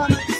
Bye-bye.